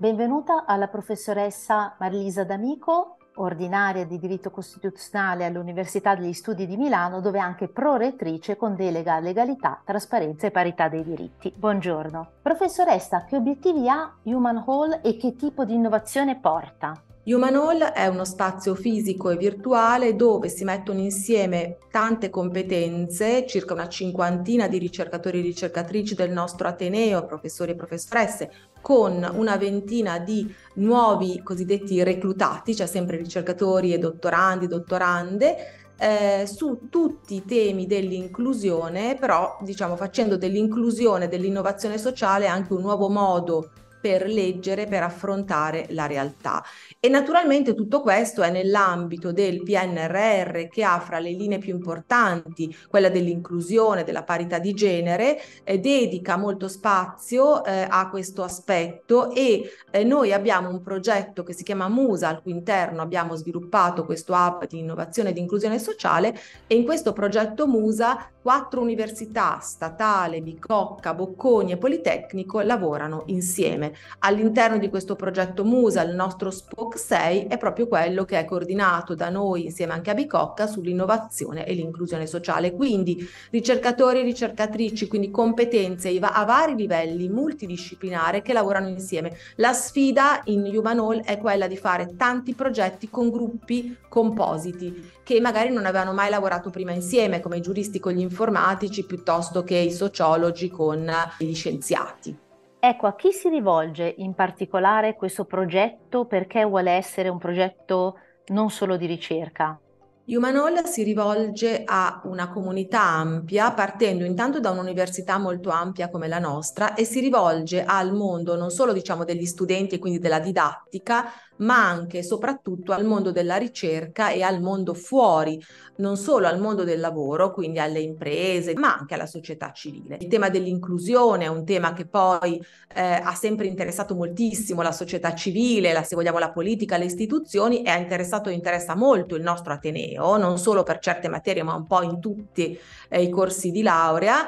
Benvenuta alla professoressa Marilisa D'Amico, ordinaria di diritto costituzionale all'Università degli Studi di Milano, dove è anche prorettrice con delega a legalità, trasparenza e parità dei diritti. Buongiorno. Professoressa, che obiettivi ha Human Hall e che tipo di innovazione porta? Human Hall è uno spazio fisico e virtuale dove si mettono insieme tante competenze, circa una cinquantina di ricercatori e ricercatrici del nostro Ateneo, professori e professoresse, con una ventina di nuovi cosiddetti reclutati, cioè sempre ricercatori e dottorandi, dottorande, eh, su tutti i temi dell'inclusione, però diciamo facendo dell'inclusione, dell'innovazione sociale anche un nuovo modo per leggere, per affrontare la realtà. E naturalmente tutto questo è nell'ambito del PNRR che ha fra le linee più importanti quella dell'inclusione, della parità di genere, eh, dedica molto spazio eh, a questo aspetto e eh, noi abbiamo un progetto che si chiama Musa, al cui interno abbiamo sviluppato questo hub di innovazione e di inclusione sociale e in questo progetto Musa quattro università, statale, Bicocca, Bocconi e Politecnico, lavorano insieme. All'interno di questo progetto Musa, il nostro SPOC 6 è proprio quello che è coordinato da noi insieme anche a Bicocca sull'innovazione e l'inclusione sociale. Quindi ricercatori e ricercatrici, quindi competenze a vari livelli multidisciplinari che lavorano insieme. La sfida in Human Hall è quella di fare tanti progetti con gruppi compositi che magari non avevano mai lavorato prima insieme, come i giuristi con gli informatici piuttosto che i sociologi con gli scienziati. Ecco, a chi si rivolge in particolare questo progetto? Perché vuole essere un progetto non solo di ricerca? Humanol si rivolge a una comunità ampia, partendo intanto da un'università molto ampia come la nostra e si rivolge al mondo non solo diciamo degli studenti e quindi della didattica, ma anche e soprattutto al mondo della ricerca e al mondo fuori, non solo al mondo del lavoro, quindi alle imprese, ma anche alla società civile. Il tema dell'inclusione è un tema che poi eh, ha sempre interessato moltissimo la società civile, la, se vogliamo la politica, le istituzioni e ha interessato e interessa molto il nostro Ateneo, non solo per certe materie, ma un po' in tutti eh, i corsi di laurea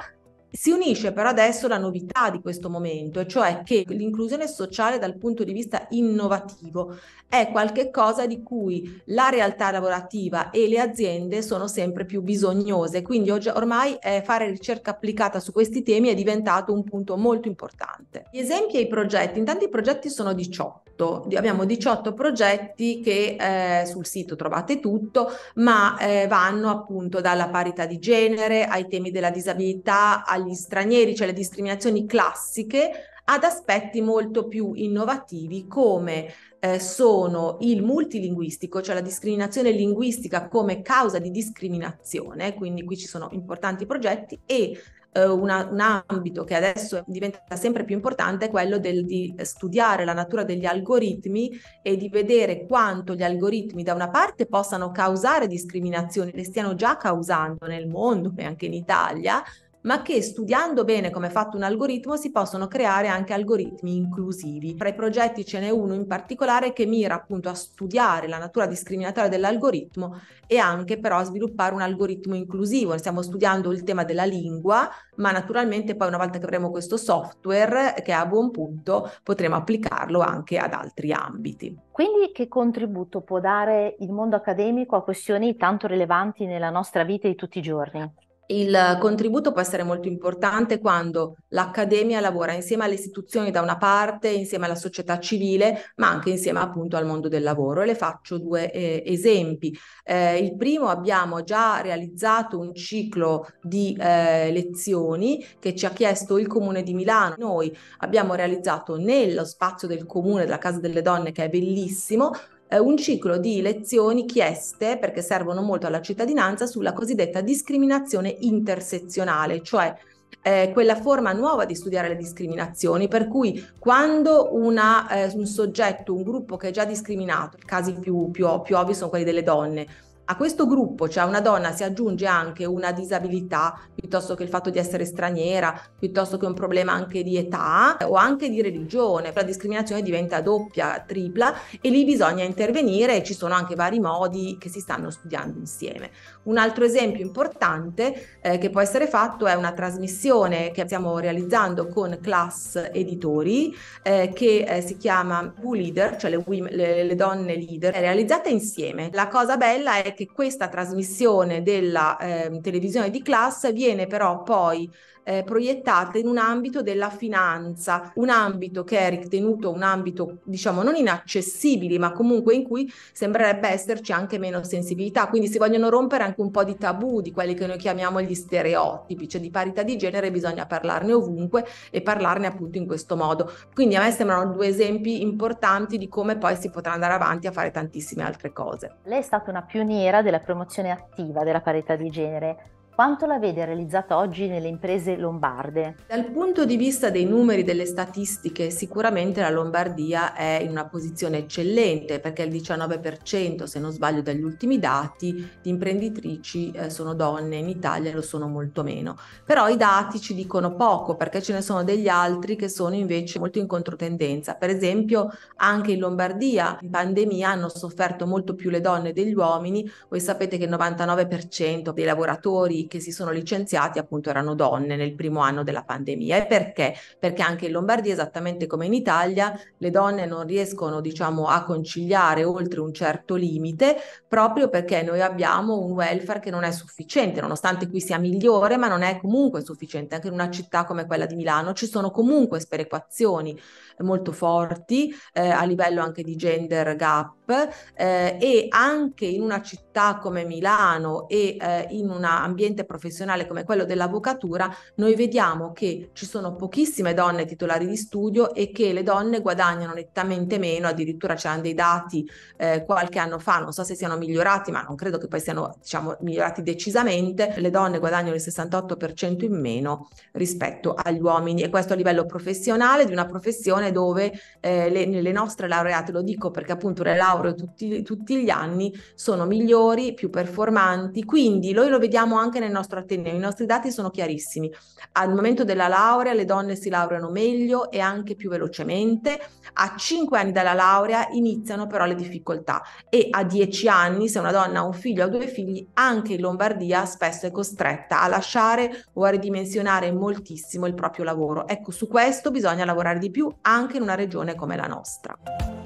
si unisce però adesso la novità di questo momento, e cioè che l'inclusione sociale dal punto di vista innovativo è qualcosa di cui la realtà lavorativa e le aziende sono sempre più bisognose, quindi oggi, ormai eh, fare ricerca applicata su questi temi è diventato un punto molto importante. Gli esempi e i progetti, intanto i progetti sono 18, abbiamo 18 progetti che eh, sul sito trovate tutto, ma eh, vanno appunto dalla parità di genere ai temi della disabilità, agli stranieri, cioè le discriminazioni classiche, ad aspetti molto più innovativi come eh, sono il multilinguistico, cioè la discriminazione linguistica come causa di discriminazione, quindi qui ci sono importanti progetti e eh, una, un ambito che adesso diventa sempre più importante è quello del, di studiare la natura degli algoritmi e di vedere quanto gli algoritmi da una parte possano causare discriminazioni, le stiano già causando nel mondo e anche in Italia, ma che studiando bene come è fatto un algoritmo si possono creare anche algoritmi inclusivi. Tra i progetti ce n'è uno in particolare che mira appunto a studiare la natura discriminatoria dell'algoritmo e anche però a sviluppare un algoritmo inclusivo. Stiamo studiando il tema della lingua, ma naturalmente poi una volta che avremo questo software che è a buon punto potremo applicarlo anche ad altri ambiti. Quindi che contributo può dare il mondo accademico a questioni tanto rilevanti nella nostra vita di tutti i giorni? Il contributo può essere molto importante quando l'accademia lavora insieme alle istituzioni da una parte, insieme alla società civile, ma anche insieme appunto al mondo del lavoro. E le faccio due eh, esempi. Eh, il primo abbiamo già realizzato un ciclo di eh, lezioni che ci ha chiesto il Comune di Milano. Noi abbiamo realizzato nello spazio del Comune della Casa delle Donne, che è bellissimo, eh, un ciclo di lezioni chieste, perché servono molto alla cittadinanza, sulla cosiddetta discriminazione intersezionale, cioè eh, quella forma nuova di studiare le discriminazioni, per cui quando una, eh, un soggetto, un gruppo che è già discriminato, i casi più, più, più ovvi sono quelli delle donne, A questo gruppo, cioè una donna, si aggiunge anche una disabilità, piuttosto che il fatto di essere straniera, piuttosto che un problema anche di età o anche di religione. La discriminazione diventa doppia, tripla e lì bisogna intervenire e ci sono anche vari modi che si stanno studiando insieme. Un altro esempio importante eh, che può essere fatto è una trasmissione che stiamo realizzando con Class Editori eh, che eh, si chiama Who Leader, cioè le, le, le donne leader, è realizzata insieme. La cosa bella è che questa trasmissione della eh, televisione di classe viene però poi eh, proiettate in un ambito della finanza, un ambito che è ritenuto un ambito diciamo non inaccessibile, ma comunque in cui sembrerebbe esserci anche meno sensibilità. Quindi si vogliono rompere anche un po' di tabù, di quelli che noi chiamiamo gli stereotipi, cioè di parità di genere bisogna parlarne ovunque e parlarne appunto in questo modo. Quindi a me sembrano due esempi importanti di come poi si potrà andare avanti a fare tantissime altre cose. Lei è stata una pioniera della promozione attiva della parità di genere. Quanto la vede realizzata oggi nelle imprese lombarde? Dal punto di vista dei numeri, delle statistiche, sicuramente la Lombardia è in una posizione eccellente perché il 19%, se non sbaglio dagli ultimi dati, di imprenditrici eh, sono donne, in Italia lo sono molto meno. Però i dati ci dicono poco perché ce ne sono degli altri che sono invece molto in controtendenza. Per esempio, anche in Lombardia in pandemia hanno sofferto molto più le donne degli uomini. Voi sapete che il 99% dei lavoratori che si sono licenziati appunto erano donne nel primo anno della pandemia. E perché? Perché anche in Lombardia, esattamente come in Italia, le donne non riescono diciamo a conciliare oltre un certo limite proprio perché noi abbiamo un welfare che non è sufficiente, nonostante qui sia migliore, ma non è comunque sufficiente. Anche in una città come quella di Milano ci sono comunque sperequazioni molto forti eh, a livello anche di gender gap eh, e anche in una città come Milano e eh, in un ambiente professionale come quello dell'avvocatura noi vediamo che ci sono pochissime donne titolari di studio e che le donne guadagnano nettamente meno, addirittura c'erano dei dati eh, qualche anno fa, non so se siano migliorati, ma non credo che poi siano diciamo, migliorati decisamente, le donne guadagnano il 68% in meno rispetto agli uomini. E questo a livello professionale di una professione dove eh, le, le, nostre laureate, lo dico perché appunto le lauree tutti, tutti gli anni sono migliori, più performanti, quindi noi lo vediamo anche nel nostro Ateneo, i nostri dati sono chiarissimi. Al momento della laurea le donne si laureano meglio e anche più velocemente, a 5 anni dalla laurea iniziano però le difficoltà e a 10 anni, se una donna ha un figlio o due figli, anche in Lombardia spesso è costretta a lasciare o a ridimensionare moltissimo il proprio lavoro. Ecco, su questo bisogna lavorare di più anche in una regione come la nostra.